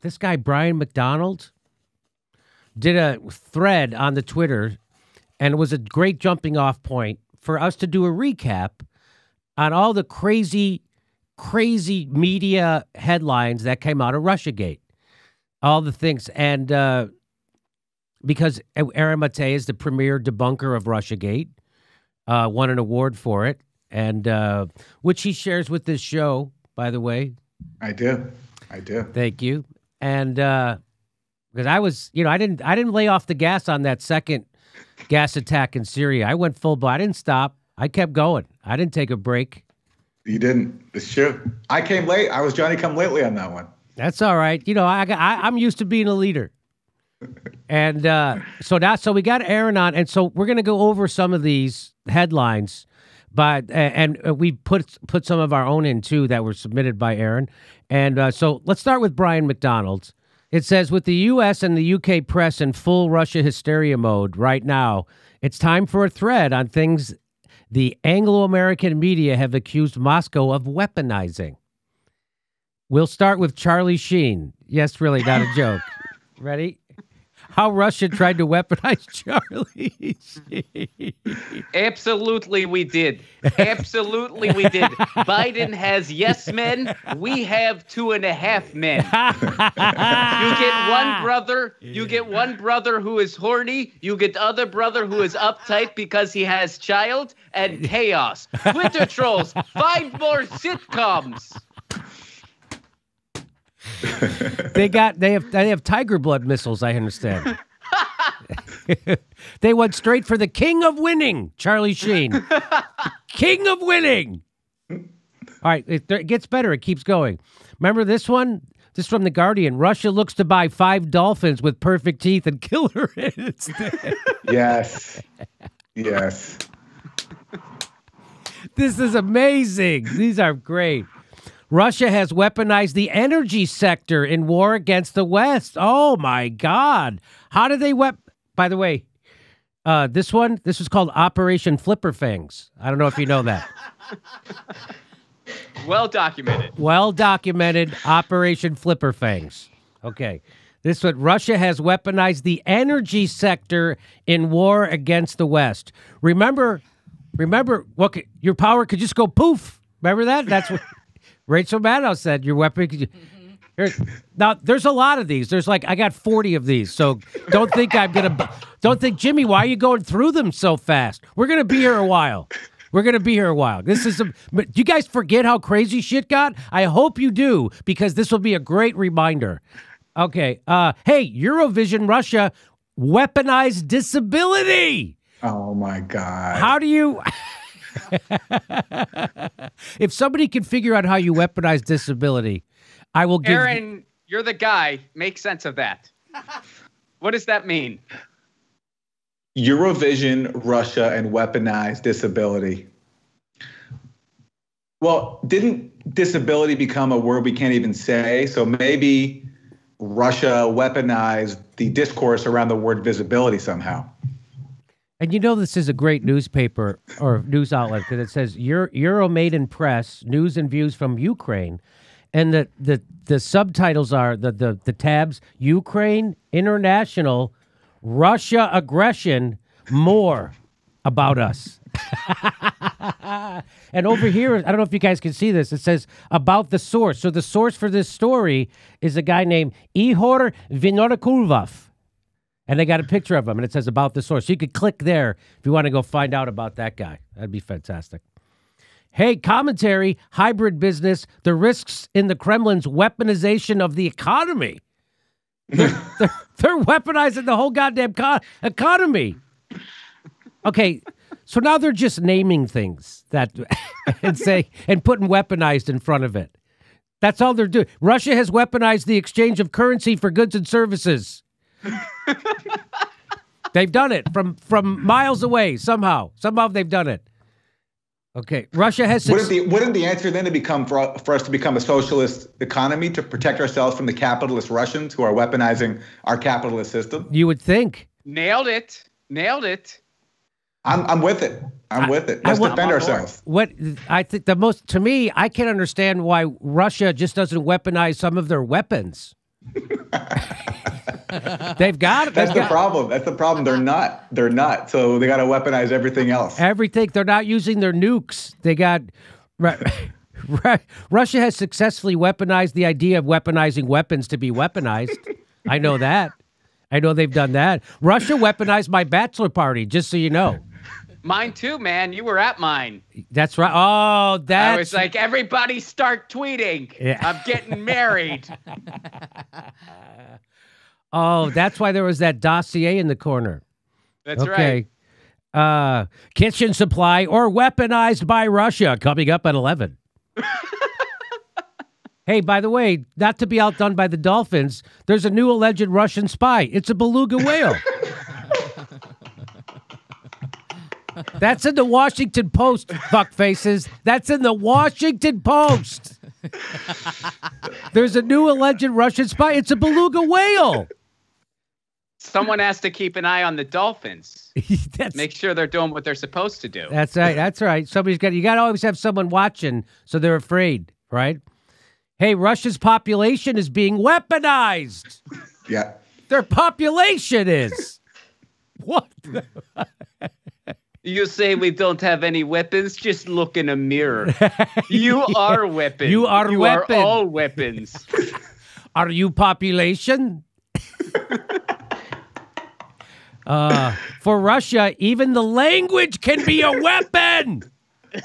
this guy Bryan MacDonald did a thread on the Twitter, and it was a great jumping off point for us to do a recap on all the crazy, crazy media headlines that came out of RussiaGate, all the things, and uh, because Aaron Maté is the premier debunker of RussiaGate, uh, won an award for it, and uh, which he shares with this show, by the way. I do, I do. Thank you, and uh, because I was, you know, I didn't, I didn't lay off the gas on that second gas attack in Syria. I went full, but I didn't stop. I kept going. I didn't take a break. You didn't. It's true. I came late. I was Johnny come lately on that one. That's all right. You know, I, I I'm used to being a leader. and uh, so now, so we got Aaron on, and so we're gonna go over some of these headlines, but and we put put some of our own in too that were submitted by Aaron. And uh, so let's start with Bryan MacDonald. It says with the U.S. and the UK press in full Russia hysteria mode right now, it's time for a thread on things the Anglo American media have accused Moscow of weaponizing. We'll start with Charlie Sheen. Yes, really, not a joke. Ready? How Russia tried to weaponize Charlie. Absolutely, we did. Absolutely, we did. Biden has yes men. We have two and a half men. you get one brother. You get one brother who is horny. You get the other brother who is uptight because he has child and chaos. Twitter trolls. Find more sitcoms. they got they have they have tiger blood missiles. I understand. they went straight for the king of winning, Charlie Sheen. king of winning. All right, it, it gets better. It keeps going. Remember this one? This from the Guardian. Russia looks to buy five dolphins with perfect teeth and kill her instead. yes. Yes. This is amazing. These are great. Russia has weaponized the energy sector in war against the West. Oh my God. How did they wep? By the way, uh, this one, this is called Operation Flipper Fangs. I don't know if you know that. well documented. Well documented Operation Flipper Fangs. Okay. This one Russia has weaponized the energy sector in war against the West. Remember, remember what your power could just go poof. Remember that? That's what Rachel Maddow said your weapon. Mm-hmm. now there's a lot of these. There's like I got 40 of these. So don't think I'm gonna. Don't think Jimmy. Why are you going through them so fast? We're gonna be here a while. We're gonna be here a while. This is a. Do you guys forget how crazy shit got? I hope you do because this will be a great reminder. Okay. Uh. Hey, Eurovision Russia weaponized disability. Oh my God. How do you? if somebody can figure out how you weaponize disability, I will give. Aaron, you're the guy. Make sense of that. what does that mean? Eurovision, Russia, and weaponized disability. Well, didn't disability become a word we can't even say? So maybe Russia weaponized the discourse around the word visibility somehow. And you know this is a great newspaper or news outlet because it says Euro, Euromaidan Press news and views from Ukraine, and the the the subtitles are the the the tabs Ukraine International, Russia aggression, more about us. and over here, I don't know if you guys can see this. It says about the source. So the source for this story is a guy named Ihor Vinorakulov and they got a picture of him, and it says about the source. So you could click there if you want to go find out about that guy. That'd be fantastic. Hey, commentary, hybrid business, the risks in the Kremlin's weaponization of the economy. They're, they're, they're weaponizing the whole goddamn co- economy. Okay, so now they're just naming things that and say and putting weaponized in front of it. That's all they're doing. Russia has weaponized the exchange of currency for goods and services. they've done it from from miles away somehow. Somehow they've done it. Okay, Russia has. Wouldn't the, wouldn't the answer then to become for, for us to become a socialist economy to protect ourselves from the capitalist Russians who are weaponizing our capitalist system? You would think. Nailed it. Nailed it. I'm I'm with it. I'm I, with it. Let's I, defend ourselves. What I think the most to me, I can't understand why Russia just doesn't weaponize some of their weapons. They've got it. That's They've the got problem. That's the problem. They're not. They're not. So they got to weaponize everything else. everything. They're not using their nukes. They got. Ru- Ru- Russia has successfully weaponized the idea of weaponizing weapons to be weaponized. I know that. I know they've done that. Russia weaponized my bachelor party, just so you know. Mine too, man. You were at mine. That's right. Oh, that's I was like, everybody start tweeting. Yeah. I'm getting married. oh, that's why there was that dossier in the corner. That's okay. right. Uh, kitchen supply or weaponized by Russia coming up at 11. hey, by the way, not to be outdone by the Dolphins, there's a new alleged Russian spy. It's a beluga whale. That's in the Washington Post, fuck faces. That's in the Washington Post. There's a new alleged Russian spy. It's a beluga whale. Someone has to keep an eye on the Dolphins. That's Make sure they're doing what they're supposed to do. That's right. That's right. Somebody's got you got to always have someone watching, so they're afraid, right? Hey, Russia's population is being weaponized. Yeah. Their population is. What? the- You say we don't have any weapons? Just look in a mirror. You are weapons. You are you weapon. are all weapons. Are you population? Uh, for Russia, even the language can be a weapon.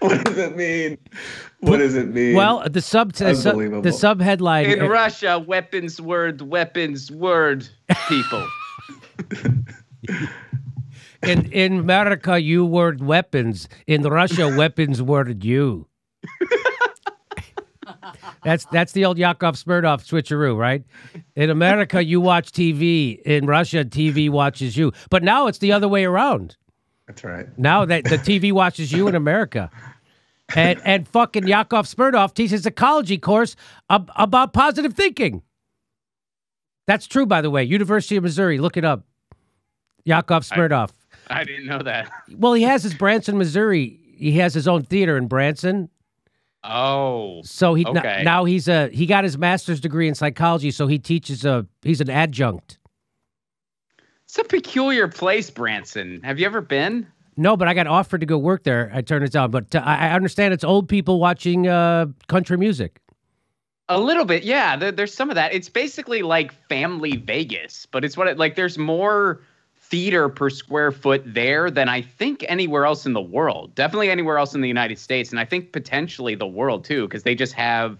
What does it mean? What does it mean? Well, the sub the, sub, the sub headline In Russia, weapons word, weapons word, people. in in America you word weapons. In Russia, weapons word you. That's that's the old Yakov Smirnoff switcheroo, right? In America, you watch TV. In Russia, TV watches you. But now it's the other way around. That's right. Now that the TV watches you in America. And and fucking Yakov Smirnoff teaches a ecology course ab- about positive thinking. That's true, by the way. University of Missouri, look it up. Yakov Smirnoff. I didn't know that. Well, he has his Branson, Missouri. He has his own theater in Branson. Oh. So he Okay. now he's a he got his master's degree in psychology. So he teaches a he's an adjunct. It's a peculiar place, Branson. Have you ever been? No, but I got offered to go work there. I turned it down. But uh, I I understand it's old people watching uh, country music. A little bit, yeah. There, there's some of that. It's basically like family Vegas, but it's what it like. There's more theater per square foot there than I think anywhere else in the world. Definitely anywhere else in the United States, and I think potentially the world too, because they just have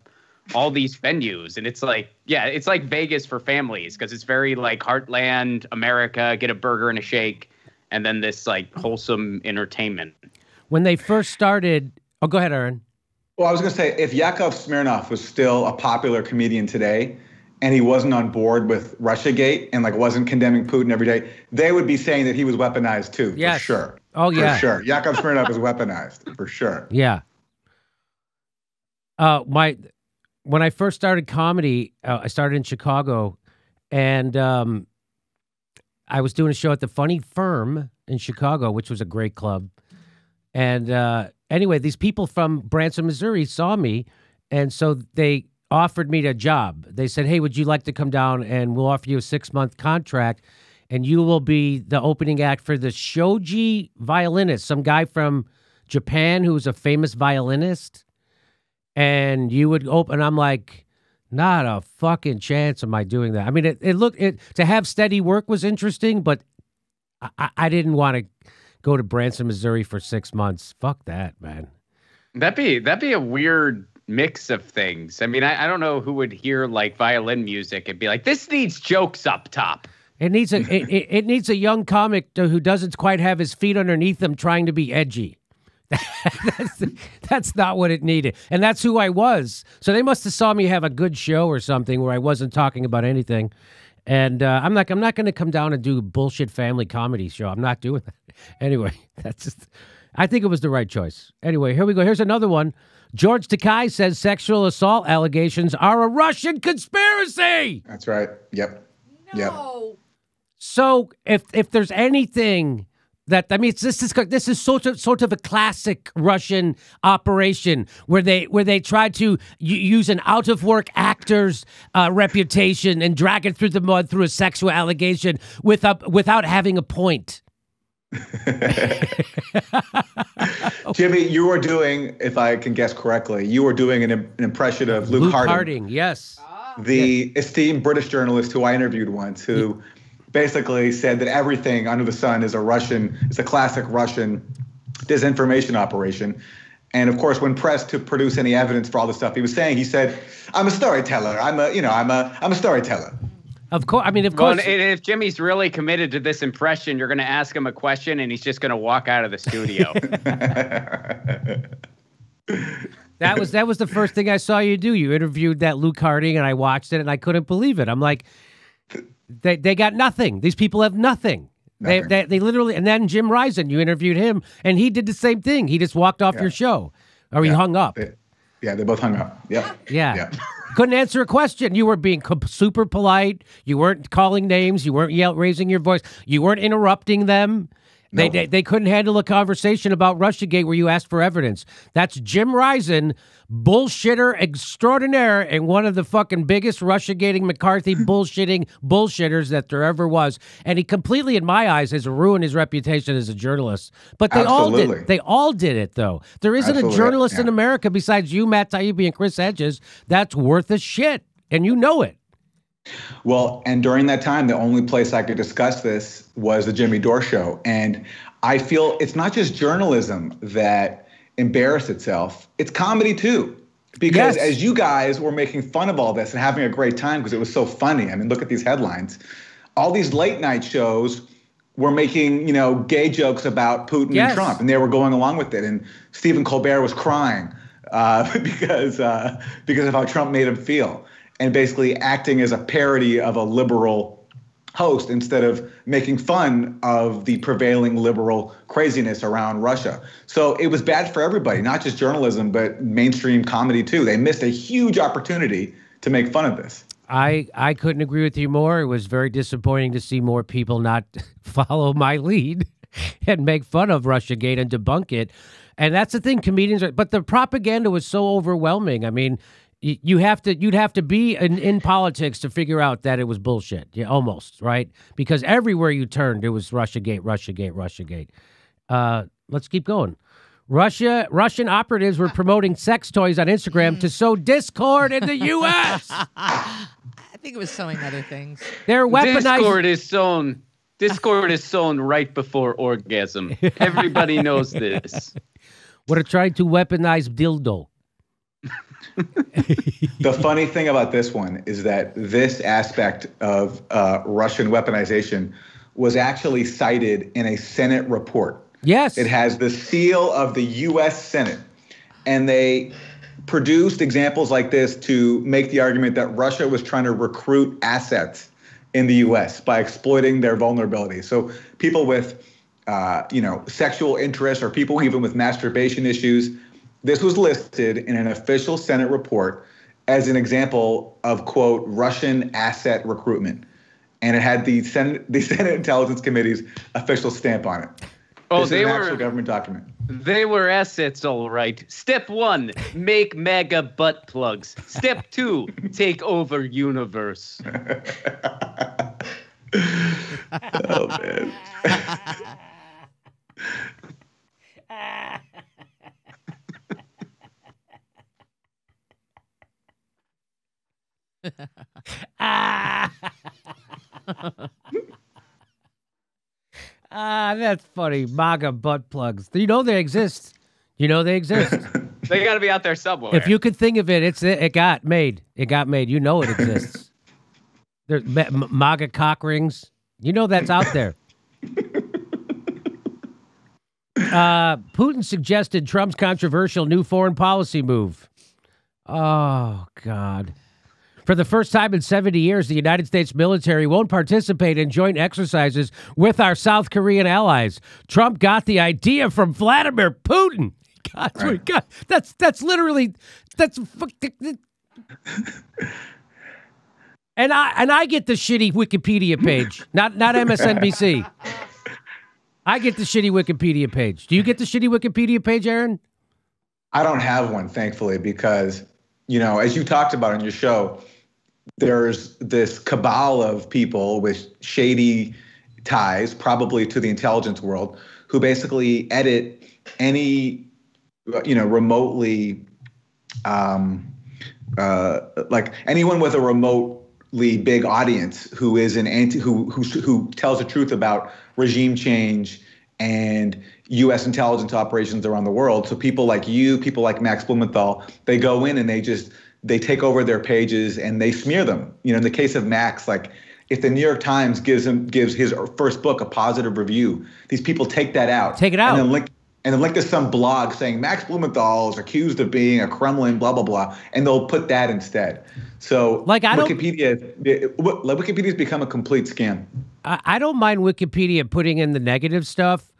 all these venues, and it's like, yeah, it's like Vegas for families because it's very like Heartland America. Get a burger and a shake, and then this like wholesome entertainment. When they first started, oh, go ahead, Aaron. Well, I was going to say if Yakov Smirnoff was still a popular comedian today and he wasn't on board with Russiagate and like wasn't condemning Putin every day, they would be saying that he was weaponized too, Yes. for sure. Oh, yeah. For sure. Yakov Smirnoff is weaponized, for sure. Yeah. Uh, my when I first started comedy, uh, I started in Chicago, and um, I was doing a show at the Funny Firm in Chicago, which was a great club. And uh, anyway, these people from Branson, Missouri, saw me, and so they offered me a job. They said, "Hey, would you like to come down and we'll offer you a six month contract, and you will be the opening act for the Shoji violinist, some guy from Japan who was a famous violinist." And you would open. I'm like, not a fucking chance am I doing that. I mean, it, it looked it to have steady work was interesting, but I- I, I didn't want to go to Branson, Missouri for six months. Fuck that, man. That'd be that'd be a weird mix of things. I mean, I, I don't know who would hear like violin music and be like, "This needs jokes up top." It needs a it, it, it needs a young comic to, who doesn't quite have his feet underneath him, trying to be edgy. that's, that's not what it needed, and that's who I was. So they must have saw me have a good show or something where I wasn't talking about anything. And uh, I'm like, I'm not going to come down and do bullshit family comedy show. I'm not doing that. Anyway, that's just. I think it was the right choice. Anyway, here we go. Here's another one. George Takei says sexual assault allegations are a Russian conspiracy. That's right. Yep. Yep. So if if there's anything that I mean, this is this is sort of sort of a classic Russian operation where they where they try to use an out of work actor's uh, reputation and drag it through the mud through a sexual allegation without without having a point. Jimmy, you were doing, if I can guess correctly, you were doing an, an impression of Luke, Luke Harding, Harding, yes, ah. the esteemed British journalist who I interviewed once, who basically said that everything under the sun is a Russian, is a classic Russian disinformation operation. And of course, when pressed to produce any evidence for all the stuff he was saying, he said, "I'm a storyteller. I'm a, you know, I'm a, I'm a storyteller." Of course, I mean, of course. and if Jimmy's really committed to this impression, you're going to ask him a question, and he's just going to walk out of the studio. That was that was the first thing I saw you do. You interviewed that Luke Harding, and I watched it, and I couldn't believe it. I'm like, they they got nothing. These people have nothing. They, Nothing. they they literally. And then Jim Risen, you interviewed him, and he did the same thing. He just walked off Yeah. your show, or he hung up. They- yeah, they both hung up. Yep. Yeah. Yeah. Couldn't answer a question. You were being super polite. You weren't calling names. You weren't yell- raising your voice. You weren't interrupting them. They, No. they they couldn't handle a conversation about Russiagate where you asked for evidence. That's Jim Risen, bullshitter extraordinaire, and one of the fucking biggest Russiagating McCarthy bullshitting bullshitters that there ever was. And he completely, in my eyes, has ruined his reputation as a journalist. But they all Absolutely. did. They all did it though. There isn't Absolutely, a journalist in. America besides you, Matt Taibbi, and Chris Hedges that's worth a shit, and you know it. Well, and during that time, the only place I could discuss this was the Jimmy Dore show. And I feel it's not just journalism that embarrassed itself, it's comedy too. Because Yes. as you guys were making fun of all this and having a great time because it was so funny. I mean, look at these headlines. All these late night shows were making, you know, gay jokes about Putin Yes. and Trump, and they were going along with it. And Stephen Colbert was crying uh, because uh, because of how Trump made him feel, and basically acting as a parody of a liberal host instead of making fun of the prevailing liberal craziness around Russia. So it was bad for everybody, not just journalism, but mainstream comedy too. They missed a huge opportunity to make fun of this. I I couldn't agree with you more. It was very disappointing to see more people not follow my lead and make fun of RussiaGate and debunk it. And that's the thing, comedians are. But the propaganda was so overwhelming. I mean, you have to you'd have to be in, in politics to figure out that it was bullshit. Yeah, almost right because everywhere you turned, it was RussiaGate, RussiaGate, RussiaGate. Uh, let's keep going. Russia Russian operatives were promoting sex toys on Instagram to sow discord in the U.S. I think it was sowing other things. They're weaponizing. Discord is sown. Discord is sown right before orgasm. Everybody knows this. We're trying to weaponize dildo. The funny thing about this one is that this aspect of uh, Russian weaponization was actually cited in a Senate report. Yes. It has the seal of the U.S. Senate. And they produced examples like this to make the argument that Russia was trying to recruit assets in the U.S. by exploiting their vulnerabilities. So people with, uh, you know, sexual interests or people even with masturbation issues, this was listed in an official Senate report as an example of quote Russian asset recruitment, and it had the Senate the Senate Intelligence Committee's official stamp on it. Oh, this they is an were- actual government document. They were assets, all right. Step one, make mega butt plugs. Step two, take over universe. Oh man. Ah. ah, that's funny. MAGA butt plugs. You know they exist. You know they exist. They got to be out there somewhere. if you could think of it, it's it got made. It got made. You know it exists. There's m- MAGA cock rings. You know that's out there. Uh, Putin suggested Trump's controversial new foreign policy move. Oh, God. For the first time in 70 years, the United States military won't participate in joint exercises with our South Korean allies. Trump got the idea from Vladimir Putin. God, Right. God that's that's literally that's and I and I get the shitty Wikipedia page, not not MSNBC. I get the shitty Wikipedia page. Do you get the shitty Wikipedia page, Aaron? I don't have one, thankfully, because you know, as you talked about on your show, there's this cabal of people with shady ties, probably to the intelligence world, who basically edit any, you know, remotely, um, uh, like anyone with a remotely big audience who is an anti, who who who tells the truth about regime change and U.S. intelligence operations around the world. So people like you, people like Max Blumenthal, they go in and they just they take over their pages and they smear them. You know, in the case of Max, like if the New York Times gives him gives his first book a positive review, these people take that out, Take it out. and then link and then link to some blog saying Max Blumenthal is accused of being a Kremlin, blah blah blah, and they'll put that instead. So Like, I don't- Wikipedia, it- what- like, Wikipedia's become a complete scam. I, I don't mind Wikipedia putting in the negative stuff,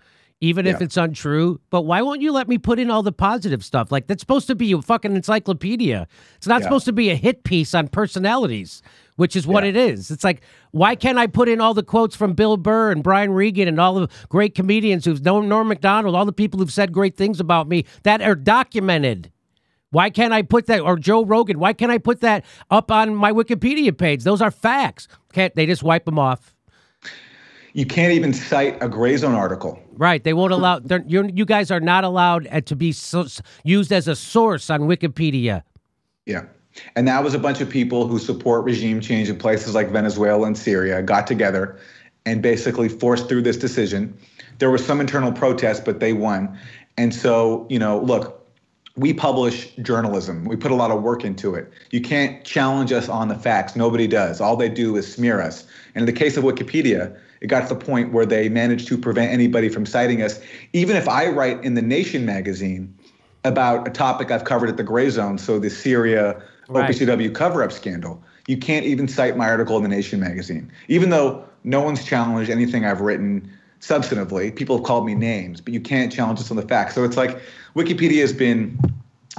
even if it's untrue. But why won't you let me put in all the positive stuff? Like that's supposed to be a fucking encyclopedia. It's not Yeah. supposed to be a hit piece on personalities, which is what Yeah. it is. It's like why can't I put in all the quotes from Bill Burr and Brian Regan and all the great comedians who've known Norm Macdonald, all the people who've said great things about me that are documented. Why can't I put that or Joe Rogan? Why can't I put that up on my Wikipedia page? Those are facts. Can't they just wipe them off? You can't even cite a gray zone article. Right. They won't allow. You guys are not allowed to be so, used as a source on Wikipedia. Yeah. And that was a bunch of people who support regime change in places like Venezuela and Syria got together and basically forced through this decision. There was some internal protest, but they won. And so, you know, look, we publish journalism. We put a lot of work into it. You can't challenge us on the facts. Nobody does. All they do is smear us. And in the case of Wikipedia, it got to the point where they managed to prevent anybody from citing us. Even if I write in the Nation magazine about a topic I've covered at the Gray Zone, so the Syria Right. OPCW cover up scandal, you can't even cite my article in the Nation magazine. Even though no one's challenged anything I've written substantively, people have called me names, but you can't challenge us on the facts. So it's like Wikipedia has been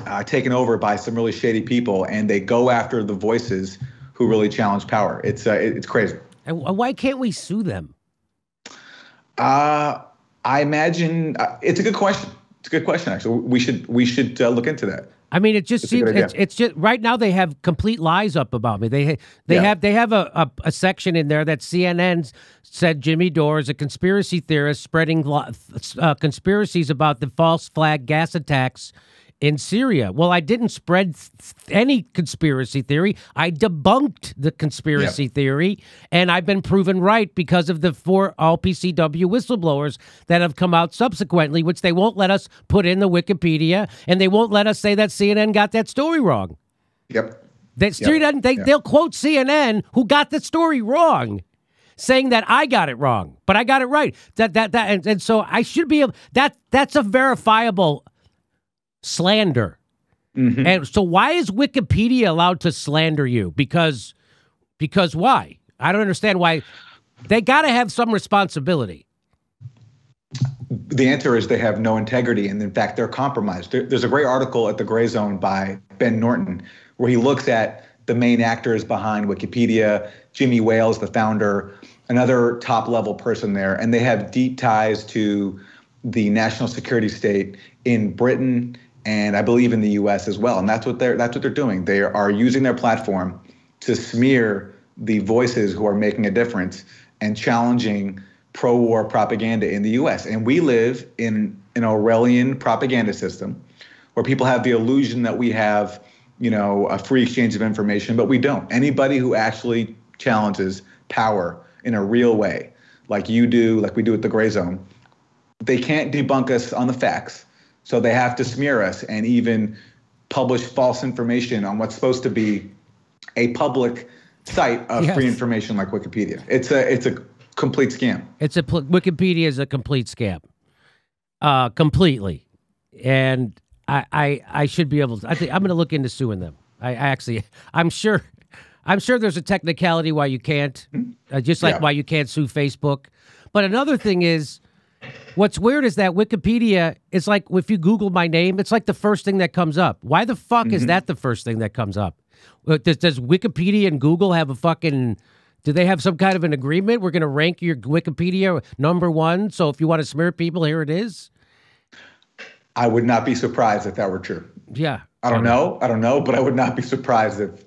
uh, taken over by some really shady people, and they go after the voices who really challenge power. It's uh, it's crazy. And why can't we sue them? Uh, I imagine uh, it's a good question. It's a good question, actually. We should we should uh, look into that. I mean, it just It's seems it's, it's just right now they have complete lies up about me. They they Yeah. have they have a, a, a section in there that CNN said Jimmy Dore is a conspiracy theorist spreading uh, conspiracies about the false flag gas attacks in Syria. Well, I didn't spread th- any conspiracy theory. I debunked the conspiracy theory, and I've been proven right because of the four OPCW whistleblowers that have come out subsequently, which they won't let us put in the Wikipedia, and they won't let us say that CNN got that story wrong. Yep. They, CNN, they, yeah. They'll quote CNN who got the story wrong. Saying that I got it wrong, but I got it right. That that that, and, and so I should be able. That that's a verifiable slander. Mhm. And so why is Wikipedia allowed to slander you? Because because why? I don't understand why they got to have some responsibility. The answer is they have no integrity, and in fact, they're compromised. There, there's a great article at the Gray Zone by Ben Norton where he looks at the main actors behind Wikipedia, Jimmy Wales, the founder, another top level person there, and they have deep ties to the national security state in Britain and I believe in the U.S. as well. And that's what they're that's what they're doing. They are using their platform to smear the voices who are making a difference and challenging pro-war propaganda in the U.S. And we live in an Orwellian propaganda system where people have the illusion that we have, you know, a free exchange of information, but we don't. Anybody who actually challenges power in a real way, like you do, like we do at the Gray Zone, they can't debunk us on the facts. So they have to smear us and even publish false information on what's supposed to be a public site of Yes. free information like Wikipedia. It's a it's a complete scam. It's a Wikipedia is a complete scam, uh, completely, and I, I I should be able to. I think I'm going to look into suing them. I, I actually I'm sure I'm sure there's a technicality why you can't, uh, just like Yeah. why you can't sue Facebook. But another thing is, what's weird is that Wikipedia is like if you Google my name, it's like the first thing that comes up. Why the fuck is that the first thing that comes up? Uh, Does, does Wikipedia and Google have a fucking Do they have some kind of an agreement? We're going to rank your Wikipedia number one. So if you want to smear people, here it is. I would not be surprised if that were true. Yeah. I don't know. I don't know, but I would not be surprised if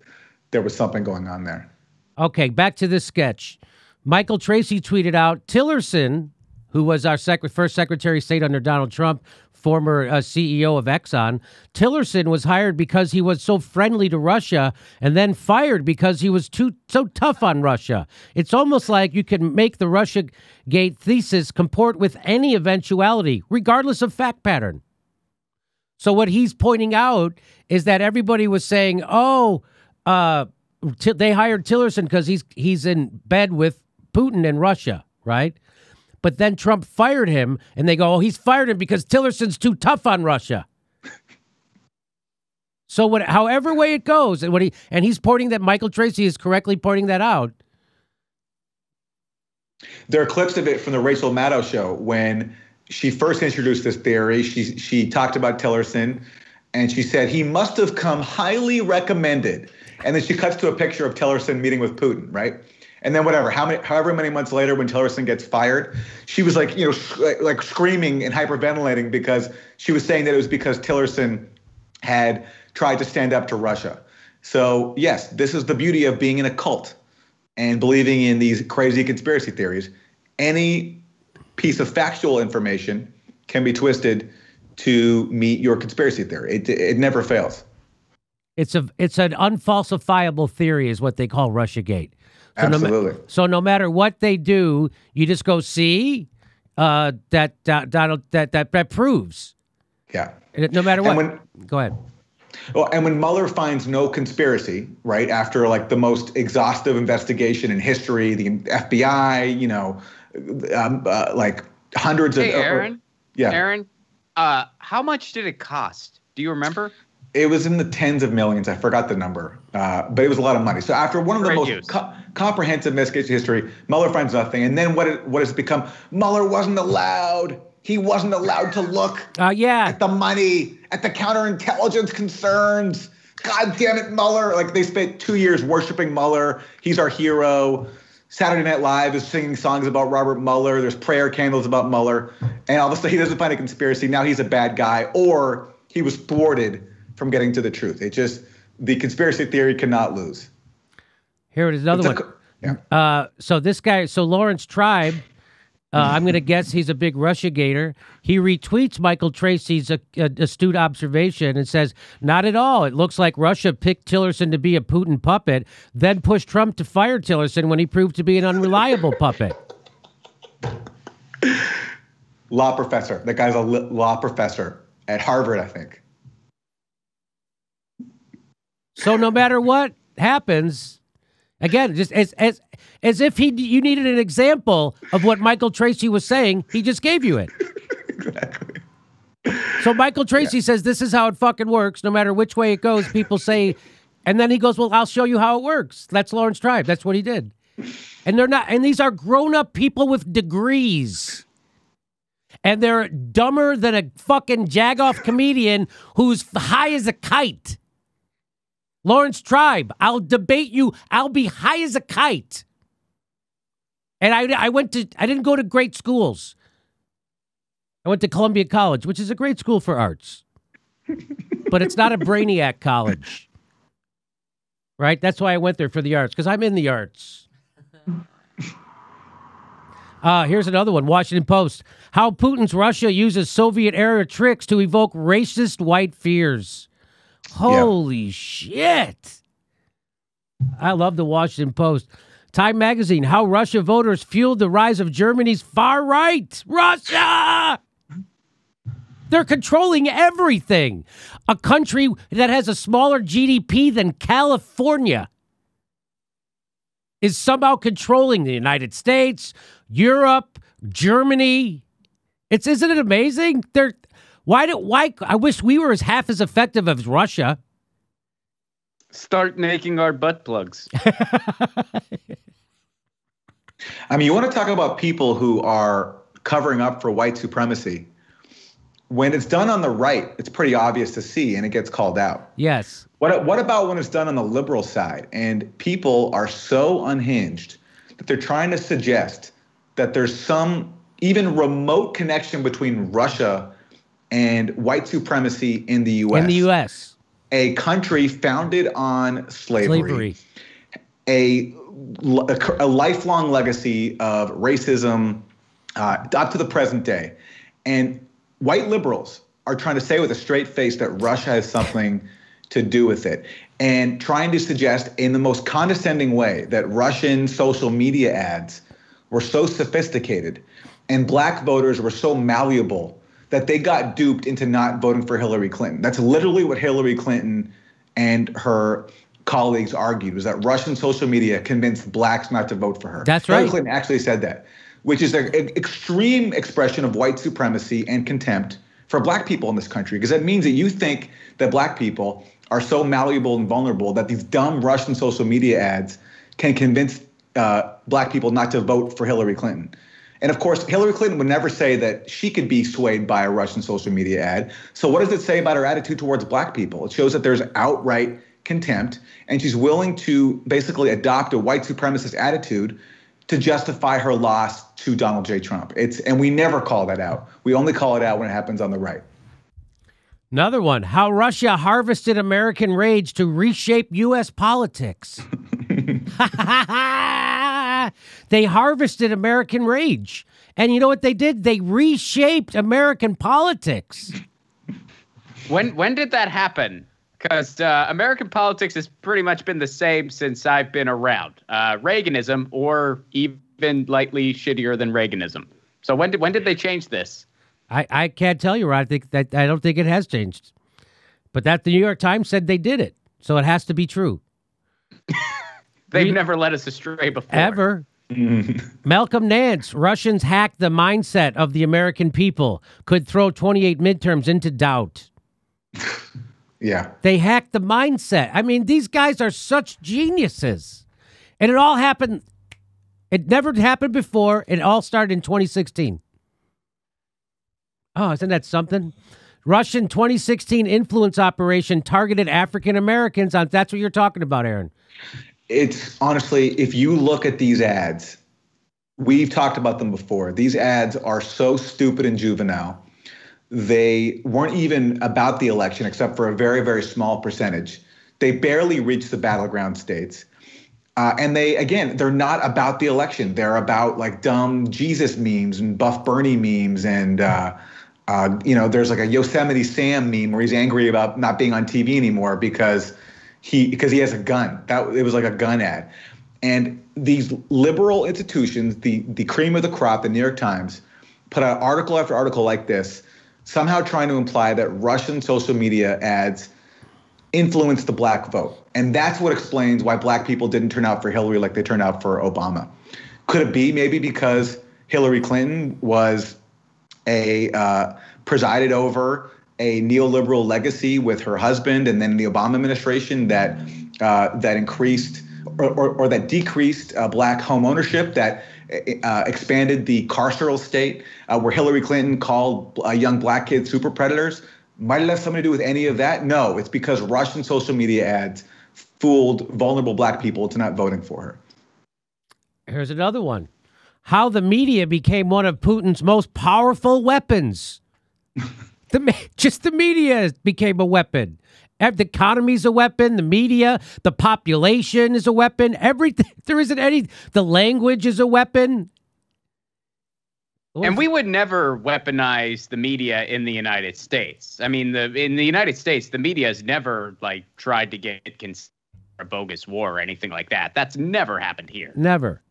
there was something going on there. Okay, back to this sketch. Michael Tracey tweeted out Tillerson, who was our sec- first Secretary of State under Donald Trump, former uh, CEO of Exxon. Tillerson was hired because he was so friendly to Russia and then fired because he was too so tough on Russia. It's almost like you can make the Russia Gate thesis comport with any eventuality, regardless of fact pattern. So what he's pointing out is that everybody was saying, "Oh, uh, they hired Tillerson because he's he's in bed with Putin and Russia, right?" But then Trump fired him, and they go, "Oh, he's fired him because Tillerson's too tough on Russia." so, what, however way it goes, and what he and he's pointing that Michael Tracey is correctly pointing that out. There are clips of it from the Rachel Maddow show when she first introduced this theory. She she talked about Tillerson, and she said he must have come highly recommended. And then she cuts to a picture of Tillerson meeting with Putin, right? And then whatever, how many, however many months later, when Tillerson gets fired, she was like, you know, like, like screaming and hyperventilating because she was saying that it was because Tillerson had tried to stand up to Russia. So yes, this is the beauty of being in a cult and believing in these crazy conspiracy theories. Any piece of factual information can be twisted to meet your conspiracy theory. It, it never fails. It's a it's an unfalsifiable theory, is what they call RussiaGate. So Absolutely. No, so no matter what they do, you just go see uh, that that that that that, that proves. Yeah. No matter what. When, go ahead. Well, and when Mueller finds no conspiracy, right after like the most exhaustive investigation in history, the FBI, you know, um, uh, like hundreds hey, of. Aaron. Uh, yeah. Aaron, uh, how much did it cost? Do you remember? It was in the tens of millions. I forgot the number, uh, but it was a lot of money. So after one of the Great most co- comprehensive investigations in history, Mueller finds nothing, and then what? It, what has become? Mueller wasn't allowed. He wasn't allowed to look uh, yeah. at the money, at the counterintelligence concerns. God damn it, Mueller! Like they spent two years worshiping Mueller. He's our hero. Saturday Night Live is singing songs about Robert Mueller. There's prayer candles about Mueller, and all of a sudden he doesn't find a conspiracy. Now he's a bad guy, or he was thwarted from getting to the truth. It just the conspiracy theory cannot lose. Here it is, another It's one. a- yeah. Uh, so this guy, so Laurence Tribe, uh, I'm going to guess he's a big Russia gator. He retweets Michael Tracey's uh, uh, astute observation and says, "Not at all. It looks like Russia picked Tillerson to be a Putin puppet, then pushed Trump to fire Tillerson when he proved to be an unreliable puppet." Law professor. That guy's a law professor at Harvard, I think. So no matter what happens, again, just as as as if he you needed an example of what Michael Tracey was saying, he just gave you it. exactly. So Michael Tracey says this is how it fucking works. No matter which way it goes, people say, and then he goes, "Well, I'll show you how it works." That's Laurence Tribe. That's what he did. And they're not. And these are grown-up people with degrees. And they're dumber than a fucking jagoff comedian who's high as a kite. Laurence Tribe, I'll debate you. I'll be high as a kite. And I, I went to, I didn't go to great schools. I went to Columbia College, which is a great school for arts, but it's not a brainiac college. Right? That's why I went there for the arts, because I'm in the arts. Uh, here's another one Washington Post. How Putin's Russia uses Soviet era tricks to evoke racist white fears. Holy shit. I love the Washington Post. Time Magazine, how Russia voters fueled the rise of Germany's far right. Russia! They're controlling everything. A country that has a smaller GDP than California is somehow controlling the United States, Europe, Germany. It's isn't it amazing? They're why do why I wish we were as half as effective as Russia. Start making our butt plugs. I mean, you want to talk about people who are covering up for white supremacy. When it's done on the right, it's pretty obvious to see and it gets called out. Yes. What, what about when it's done on the liberal side and people are so unhinged that they're trying to suggest that there's some even remote connection between Russia and white supremacy in the U.S. In the U.S., a country founded on slavery, slavery. A, a lifelong legacy of racism uh, up to the present day. And white liberals are trying to say with a straight face that Russia has something to do with it and trying to suggest in the most condescending way that Russian social media ads were so sophisticated and black voters were so malleable that they got duped into not voting for Hillary Clinton. That's literally what Hillary Clinton and her colleagues argued was that Russian social media convinced blacks not to vote for her. That's Hillary right. Clinton actually said that, which is an extreme expression of white supremacy and contempt for black people in this country because that means that you think that black people are so malleable and vulnerable that these dumb Russian social media ads can convince uh, black people not to vote for Hillary Clinton. And of course, Hillary Clinton would never say that she could be swayed by a Russian social media ad. So, what does it say about her attitude towards black people? It shows that there's outright contempt, and she's willing to basically adopt a white supremacist attitude to justify her loss to Donald J. Trump. It's and we never call that out. We only call it out when it happens on the right. Another one: How Russia harvested American rage to reshape U.S. politics. they harvested American rage. And you know what they did? They reshaped American politics. When when did that happen? Because uh, American politics has pretty much been the same since I've been around. Uh, Reaganism, or even lightly shittier than Reaganism. So when did when did they change this? I, I can't tell you. I think that I don't think it has changed. But that the New York Times said they did it, so it has to be true. They've We- never led us astray before. Ever. Malcolm Nance, Russians hacked the mindset of the American people, could throw 28 midterms into doubt. Yeah. They hacked the mindset. I mean, these guys are such geniuses. And it all happened, it never happened before. It all started in 2016. Oh, isn't that something? Russian 2016 influence operation targeted African Americans. On that's what you're talking about, Aaron. It's honestly, if you look at these ads, we've talked about them before. These ads are so stupid and juvenile. They weren't even about the election, except for a very, very small percentage. They barely reached the battleground states. Uh, and they, again, they're not about the election. They're about like dumb Jesus memes and Buff Bernie memes. And, uh, uh, you know, there's like a Yosemite Sam meme where he's angry about not being on TV anymore because he because he has a gun. That it was like a gun ad. And these liberal institutions, the the cream of the crop, the New York Times, put out article after article like this, somehow trying to imply that Russian social media ads influence the black vote. And that's what explains why black people didn't turn out for Hillary like they turned out for Obama. Could it be maybe because Hillary Clinton was a uh, presided over a neoliberal legacy with her husband and then the Obama administration that uh, that increased or, or, or that decreased uh, black home ownership that uh, expanded the carceral state uh, where Hillary Clinton called uh, young black kids super predators might it have something to do with any of that no it's because Russian social media ads fooled vulnerable black people to not voting for her Here's another one. How the media became one of Putin's most powerful weapons. the just the media became a weapon. Ev- The economy's a weapon. The media, the population is a weapon. Everything there isn't any. The language is a weapon. And we would never weaponize the media in the United States. I mean, the in the United States, the media has never like tried to get cons- a bogus war or anything like that. That's never happened here. never.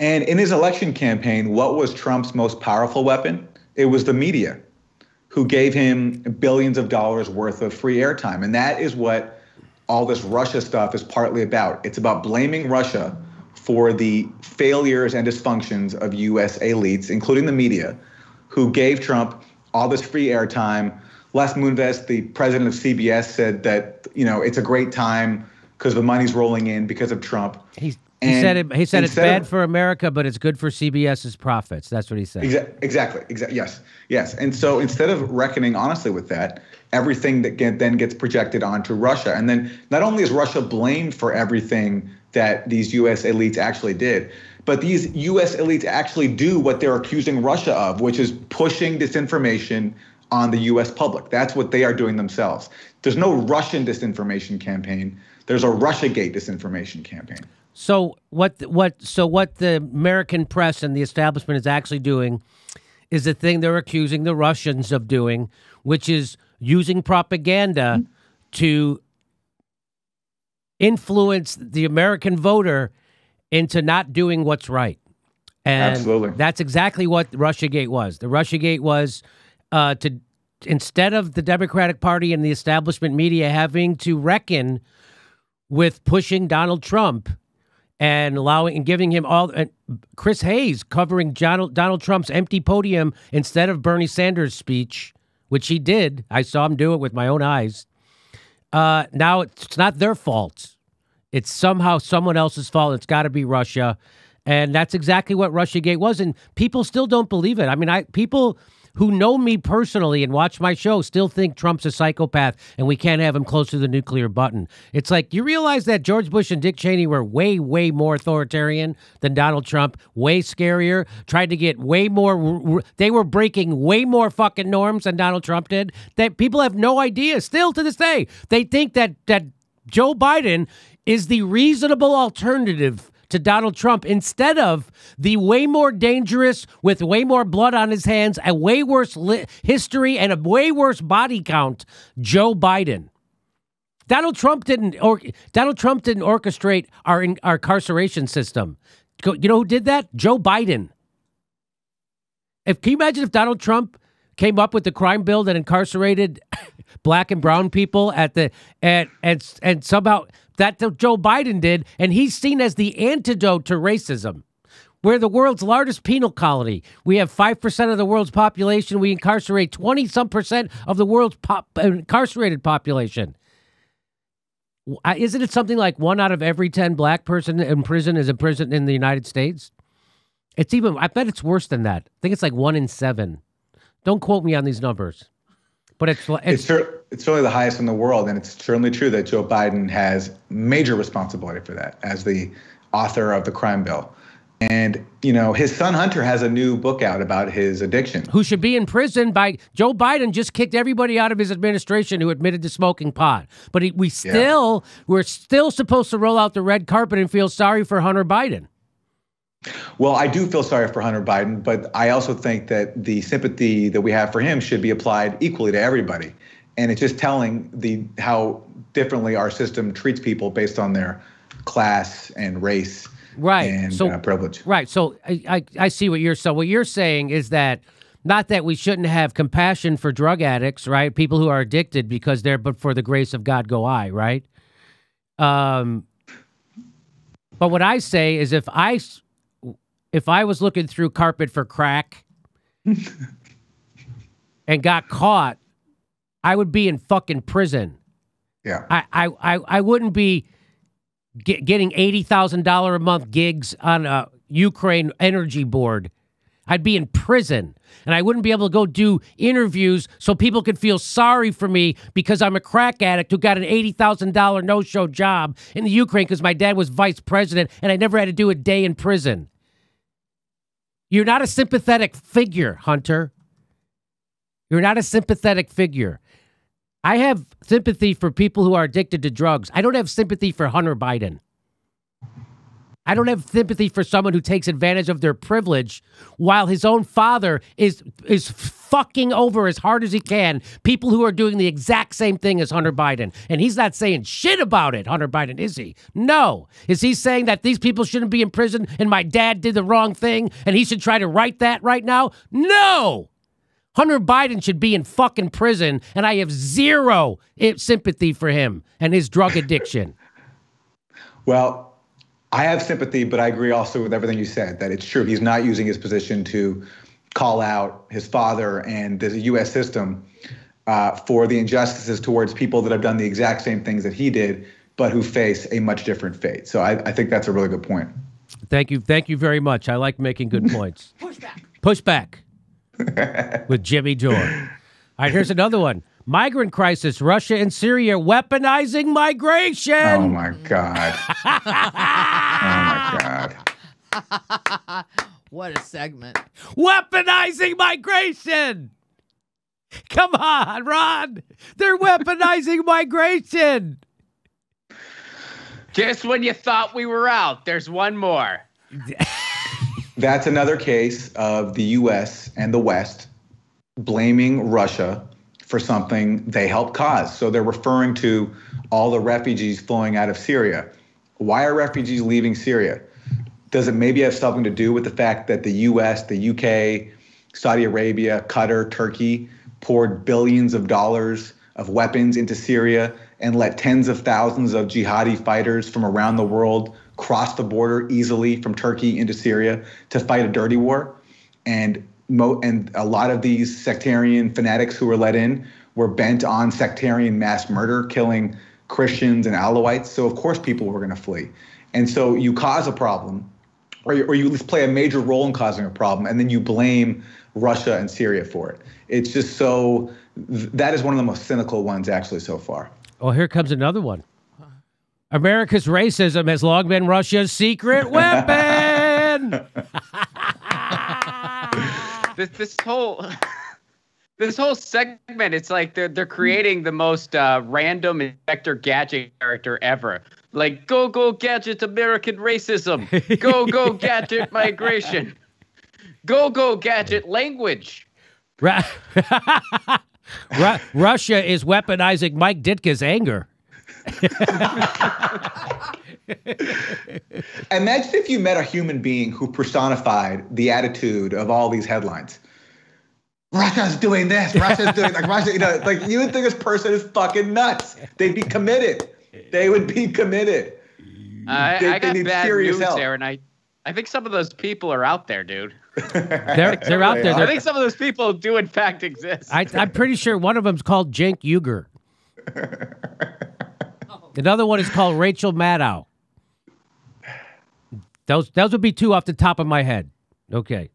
And in his election campaign, what was Trump's most powerful weapon? It was the media, who gave him billions of dollars worth of free airtime. And that is what all this Russia stuff is partly about. It's about blaming Russia for the failures and dysfunctions of US elites, including the media, who gave Trump all this free airtime. Les Moonves, the president of CBS, said that, you know, it's a great time because the money's rolling in because of Trump. He, he said it, he said it's bad of- for America, but it's good for CBS's profits. That's what he said. Exa- exactly. Exactly. Yes. Yes. And so instead of reckoning honestly with that, everything that get, then gets projected onto Russia, and then not only is Russia blamed for everything that these U.S. elites actually did, But these U.S. elites actually do what they're accusing Russia of, which is pushing disinformation on the U.S. public. That's what they are doing themselves. There's no Russian disinformation campaign. There's a RussiaGate disinformation campaign. So what what so what the American press and the establishment is actually doing is the thing they're accusing the Russians of doing, which is using propaganda to influence the American voter into not doing what's right. And Absolutely. that's exactly what RussiaGate was. The RussiaGate was uh, to instead of the Democratic Party and the establishment media having to reckon with pushing Donald Trump and allowing and giving him all and Chris Hayes covering Donald, Donald Trump's empty podium instead of Bernie Sanders' speech, which he did. I saw him do it with my own eyes. Uh, now it's not their fault. It's somehow someone else's fault. It's got to be Russia, and that's exactly what RussiaGate was. And people still don't believe it. I mean, I people who know me personally and watch my show still think Trump's a psychopath and we can't have him close to the nuclear button. It's like you realize that George Bush and Dick Cheney were way, way more authoritarian than Donald Trump, way scarier, tried to get way more. They were breaking way more fucking norms than Donald Trump did. That people have no idea. Still to this day, they think that that Joe Biden is the reasonable alternative to Donald Trump instead of the way more dangerous, with way more blood on his hands, a way worse li- history, and a way worse body count, Joe Biden. Donald Trump didn't. Or Donald Trump didn't orchestrate our in, our incarceration system. You know who did that? Joe Biden. If can you imagine if Donald Trump came up with the crime bill that incarcerated black and brown people at the and and and somehow that Joe Biden did, and he's seen as the antidote to racism. We're the world's largest penal colony. We have 5% of the world's population. We incarcerate 20 some percent of the world's pop, incarcerated population. Uh, Isn't it something like one out of every 10 black person in prison is in prison in the United States? It's even, I bet it's worse than that. I think it's like one in seven. Don't quote me on these numbers. But it's, It's, it's, it's certainly the highest in the world, and it's certainly true that Joe Biden has major responsibility for that as the author of the crime bill. And, you know, his son Hunter has a new book out about his addiction. who should be in prison by Joe Biden just kicked everybody out of his administration who admitted to smoking pot. But he, we still we're still supposed to roll out the red carpet and feel sorry for Hunter Biden. Well, I do feel sorry for Hunter Biden, but I also think that the sympathy that we have for him should be applied equally to everybody. And it's just telling the how differently our system treats people based on their class and race Right. and so uh, privilege. right. So I, I I see what you're so what you're saying is that not that we shouldn't have compassion for drug addicts, right? People who are addicted because they're but for the grace of God go I, right? Um but what I say is if I if I was looking through carpet for crack and got caught, I would be in fucking prison. Yeah. I I I, I wouldn't be get, getting eighty thousand dollar a month gigs on a Ukraine energy board. I'd be in prison, and I wouldn't be able to go do interviews so people could feel sorry for me because I'm a crack addict who got an eighty thousand dollar no show job in the Ukraine because my dad was vice president and I never had to do a day in prison. You're not a sympathetic figure, Hunter. You're not a sympathetic figure. I have sympathy for people who are addicted to drugs. I don't have sympathy for Hunter Biden. I don't have sympathy for someone who takes advantage of their privilege while his own father is is fucking over as hard as he can people who are doing the exact same thing as Hunter Biden. And he's not saying shit about it, Hunter Biden, is he? No. Is he saying that these people shouldn't be in prison and my dad did the wrong thing and he should try to right that right now? No. Hunter Biden should be in fucking prison, and I have zero sympathy for him and his drug addiction. Well, I have sympathy, but I agree also with everything you said that it's true. He's not using his position to call out his father and the U.S. system uh, for the injustices towards people that have done the exact same things that he did, but who face a much different fate. So I, I think that's a really good point. Thank you, thank you very much. I like making good points. Push back. Push back with Jimmy Dore. All right, here's another one. Migrant crisis. Russia and Syria weaponizing migration. Oh my God. oh my God. What a segment. Weaponizing migration. Come on, Ron. They're weaponizing migration. Just when you thought we were out, there's one more. That's another case of the US and the West blaming Russia for something they helped cause. So they're referring to all the refugees flowing out of Syria. Why are refugees leaving Syria? Does it maybe have something to do with the fact that the US, the UK, Saudi Arabia, Qatar, Turkey poured billions of dollars of weapons into Syria and let tens of thousands of jihadi fighters from around the world cross the border easily from Turkey into Syria to fight a dirty war? And mo- and a lot of these sectarian fanatics who were let in were bent on sectarian mass murder, killing Christians and Alawites. So of course people were going to flee. And so you cause a problem, or you, or you at least play a major role in causing a problem, and then you blame Russia and Syria for it. It's just so. That is one of the most cynical ones actually so far. Well, here comes another one. America's racism has long been Russia's secret weapon. This this whole this whole segment, it's like they're they're creating the most uh, random Inspector Gadget character ever. Like go go gadget American racism, go go gadget migration, go go gadget language. Ru- Ru- Russia is weaponizing Mike Ditka's anger. Imagine if you met a human being who personified the attitude of all these headlines. Russia's doing this. Russia's doing like Russia. You know, like you would think this person is fucking nuts. They'd be committed. They would be committed. Uh, I, They- I they got bad serious news help. there, and I I think some of those people are out there, dude. They're they're out there. I They're, think some of those people do in fact exist. I, I'm pretty sure one of them's called Cenk Uygur. Another one is called Rachel Maddow. Those those would be two off the top of my head. Okay.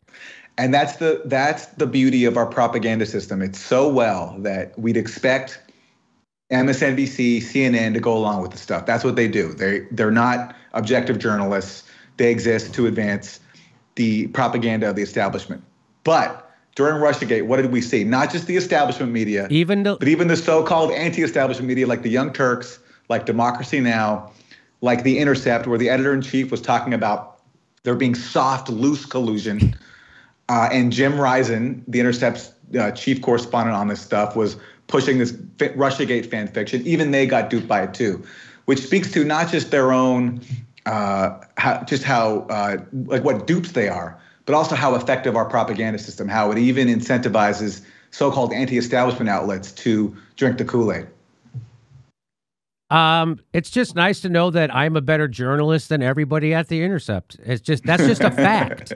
And that's the that's the beauty of our propaganda system. It's so well that we'd expect MSNBC, CNN to go along with the stuff. That's what they do. They they're not objective journalists. They exist to advance the propaganda of the establishment. But during Russiagate, what did we see? Not just the establishment media, Even the but even the so-called anti-establishment media like the Young Turks, like Democracy Now, like The Intercept, where the editor-in-chief was talking about there being soft, loose collusion. Uh, and Jim Risen, The Intercept's uh, chief correspondent on this stuff, was pushing this Russiagate fan fiction. Even they got duped by it too, which speaks to not just their own, uh, how, just how uh, like what dupes they are, but also how effective our propaganda system, how it even incentivizes so-called anti-establishment outlets to drink the Kool-Aid. Um, it's just nice to know that I'm a better journalist than everybody at the Intercept. It's just that's just a fact.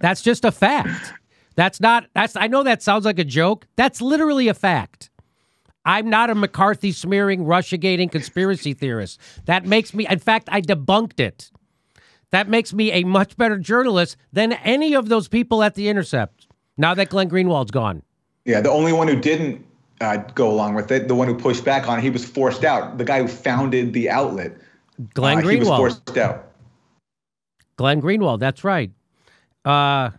That's just a fact. That's not that's I know that sounds like a joke. That's literally a fact. I'm not a McCarthy smearing, Russiagating conspiracy theorist. That makes me in fact I debunked it. That makes me a much better journalist than any of those people at the Intercept. Now that Glenn Greenwald's gone. Yeah, the only one who didn't uh, go along with it, the one who pushed back on it, he was forced out. The guy who founded the outlet, Glenn uh, he was forced out. Glenn Greenwald, that's right. Uh,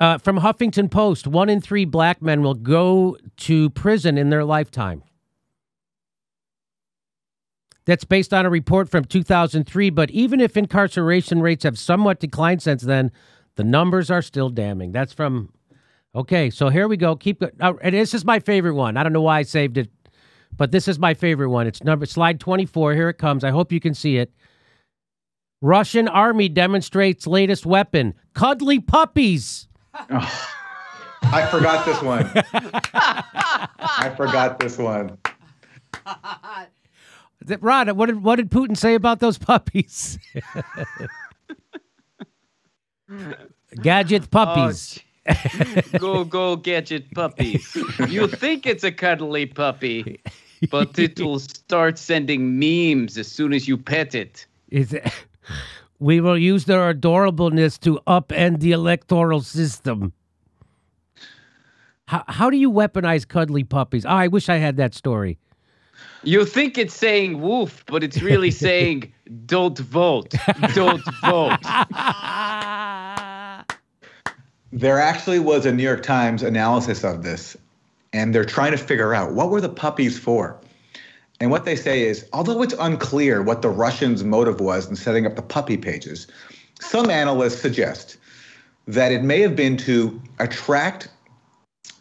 uh, from Huffington Post, one in three black men will go to prison in their lifetime. That's based on a report from 2003. But even if incarceration rates have somewhat declined since then, the numbers are still damning. That's from. Okay, so here we go. Keep uh, and this is my favorite one. I don't know why I saved it, but this is my favorite one. It's number slide 24. Here it comes. I hope you can see it. Russian army demonstrates latest weapon: cuddly puppies. I forgot this one. I forgot this one. Rod, what did what did Putin say about those puppies? Gadget puppies. Oh, go go gadget puppies. You think it's a cuddly puppy, but it will start sending memes as soon as you pet it. Is it- we will use their adorableness to upend the electoral system. How, how do you weaponize cuddly puppies? Oh, I wish I had that story. You think it's saying woof, but it's really saying don't vote. Don't vote. There actually was a New York Times analysis of this, and they're trying to figure out what were the puppies for. And what they say is, although it's unclear what the Russians' motive was in setting up the puppy pages, some analysts suggest that it may have been to attract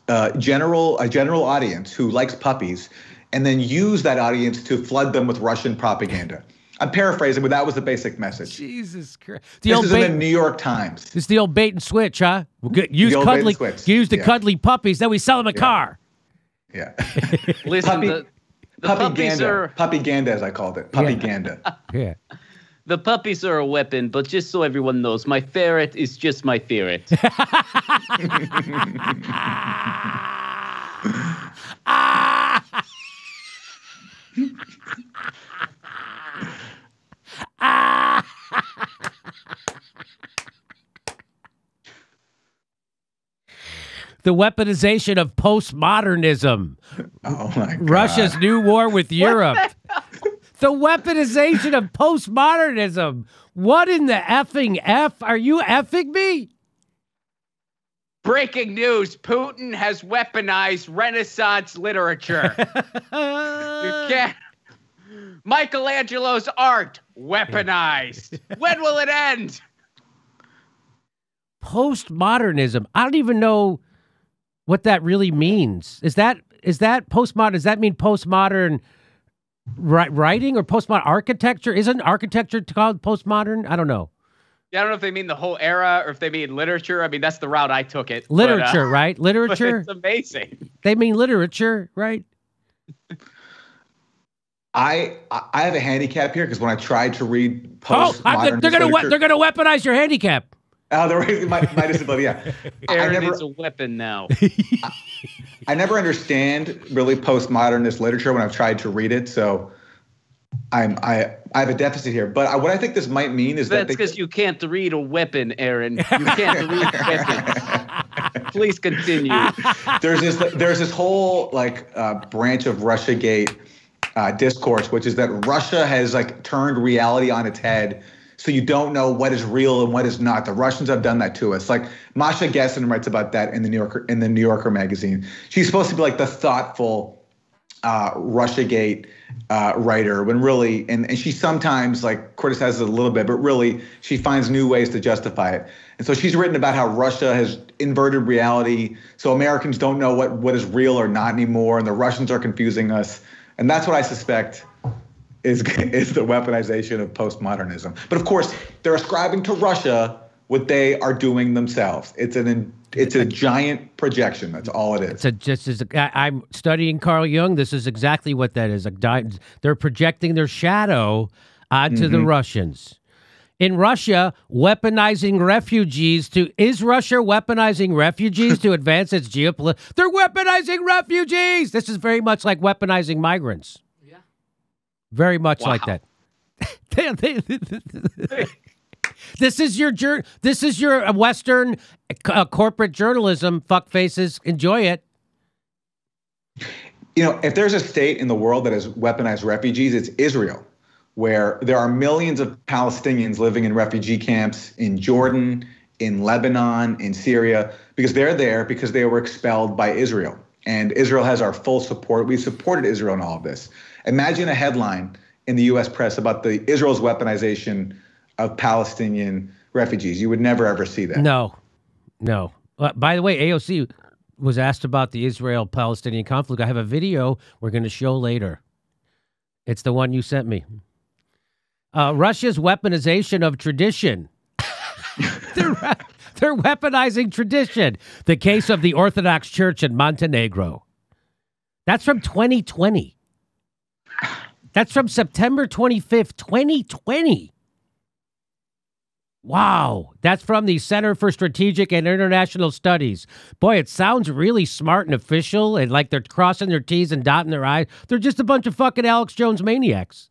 uh, general a general audience who likes puppies, and then use that audience to flood them with Russian propaganda. I'm paraphrasing, but that was the basic message. Jesus Christ. The This old is in the New York Times. it's the old bait and switch, huh? We'll get, use old cuddly, use the yeah. cuddly puppies, then we sell them a car. Yeah. Listen, Puppy- the, the Puppy puppies ganda. are Puppy ganda, as I called it. Puppy Yeah. ganda. Yeah. the puppies are a weapon, but just so everyone knows, my ferret is just my ferret. Ah! The weaponization of postmodernism. Oh my god. Russia's new war with Europe. The weaponization of postmodernism. What in the effing F? Are you effing me? Breaking news Putin has weaponized Renaissance literature. you can't. Michelangelo's art weaponized. when will it end? Postmodernism. I don't even know what that really means. Is that is that postmodern? Does that mean postmodern ri- writing or postmodern architecture? Isn't architecture called postmodern? I don't know. Yeah, I don't know if they mean the whole era or if they mean literature. I mean, that's the route I took it. but, uh, Literature, right? but Literature. it's amazing. They mean literature, right? I I have a handicap here because when I tried to read Oh, post I'm- they're gonna we- they're gonna weaponize your handicap. Oh, they're raising my, my disability. Yeah, I Aaron never needs a weapon now. I never understand really postmodernist literature when I've tried to read it. So I'm I I have a deficit here. But I, what I think this might mean is that That's they, because you can't read a weapon, Aaron. You can't read weapons. Please continue. there's this there's this whole like uh, branch of RussiaGate uh, discourse, which is that Russia has like turned reality on its head, so you don't know what is real and what is not. The Russians have done that to us. Like Masha Gessen writes about that in the New Yorker in the New Yorker magazine. She's supposed to be like the thoughtful uh, RussiaGate uh, writer when really, and, and she sometimes like criticizes it a little bit, but really she finds new ways to justify it. And so she's written about how Russia has inverted reality, so Americans don't know what, what is real or not anymore, and the Russians are confusing us. And that's what I suspect is is the weaponization of postmodernism. But of course, they're ascribing to Russia what they are doing themselves. It's an it's a giant projection. That's all it is. It's a, just as I, I'm studying Carl Jung. This is exactly what that is. A di- they're projecting their shadow onto the mm-hmm. Russians. In Russia, weaponizing refugees to is Russia weaponizing refugees to advance its geopolitical? They're weaponizing refugees. This is very much like weaponizing migrants. Yeah. Very much like that. They- they- this is your jour- This is your uh, Western uh, corporate journalism. Fuck faces, enjoy it. you know, if there's a state in the world that has weaponized refugees, it's Israel, where there are millions of Palestinians living in refugee camps in Jordan, in Lebanon, in Syria, because they're there because they were expelled by Israel. And Israel has our full support. We supported Israel in all of this. Imagine a headline in the US press about the Israel's weaponization of Palestinian refugees. You would never ever see that. No, no. Uh, by the way, AOC was asked about the Israel-Palestinian conflict. I have a video we're going to show later. It's the one you sent me. Uh, Russia's weaponization of tradition. they're, they're weaponizing tradition. The case of the Orthodox Church in Montenegro. That's from 2020. That's from September 25th, 2020. Wow, that's from the Center for Strategic and International Studies. Boy, it sounds really smart and official and like they're crossing their T's and dotting their I's. They're just a bunch of fucking Alex Jones maniacs.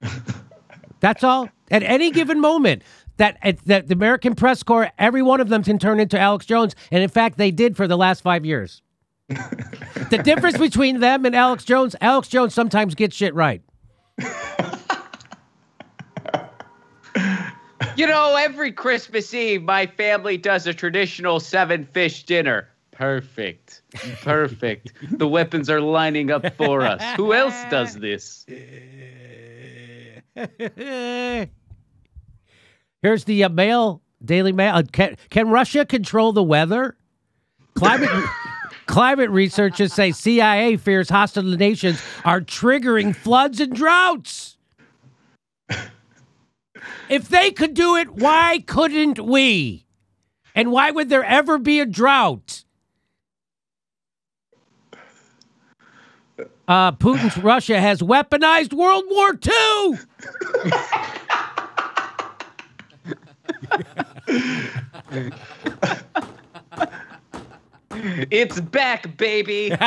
that's all. At any given moment, that that the American press corps, every one of them can turn into Alex Jones, and in fact, they did for the last five years. the difference between them and Alex Jones, Alex Jones sometimes gets shit right. You know, every Christmas Eve, my family does a traditional seven fish dinner. Perfect. Perfect. the weapons are lining up for us. Who else does this? Here's the uh, Mail Daily Mail. Uh, can, can Russia control the weather? Climate climate researchers say CIA fears hostile nations are triggering floods and droughts. If they could do it, why couldn't we? And why would there ever be a drought? Uh, Putin's Russia has weaponized World War II. It's back, baby.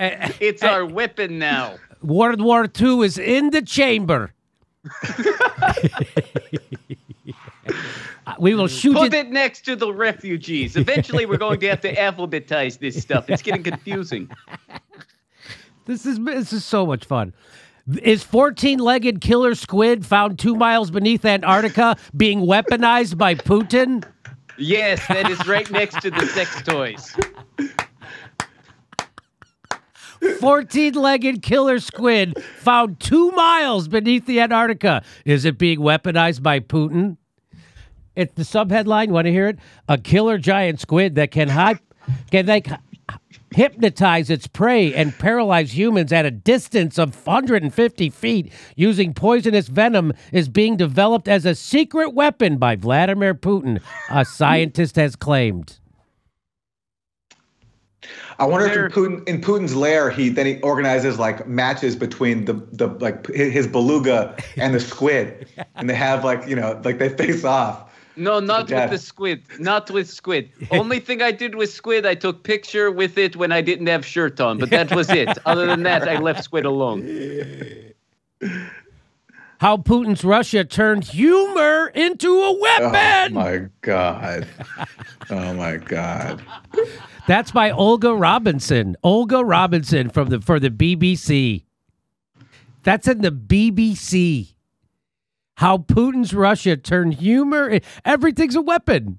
Eh, eh, it's eh. our weapon now. World War II is in the chamber. we will shoot Put it. it next to the refugees. Eventually, we're going to have to alphabetize this stuff. It's getting confusing. This is this is so much fun. Is 14-legged killer squid found two miles beneath Antarctica being weaponized by Putin? Yes, that is right next to the sex toys. 14-legged killer squid found two miles beneath the Antarctica. Is it being weaponized by Putin? It's the subheadline. Want to hear it? A killer giant squid that can hy- can they hypnotize its prey and paralyze humans at a distance of 150 feet using poisonous venom is being developed as a secret weapon by Vladimir Putin, a scientist has claimed. I wonder if in, Putin, in Putin's lair, he then he organizes like matches between the the like his beluga and the squid, and they have like you know like they face off. No, not with the squid. Not with squid. Only thing I did with squid, I took picture with it when I didn't have shirt on, but that was it. Other than that, I left squid alone. How Putin's Russia turned humor into a weapon. Oh weapon. my god! Oh my god! That's by Olga Robinson. Olga Robinson from the for the BBC. That's in the BBC. How Putin's Russia turned humor. Everything's a weapon.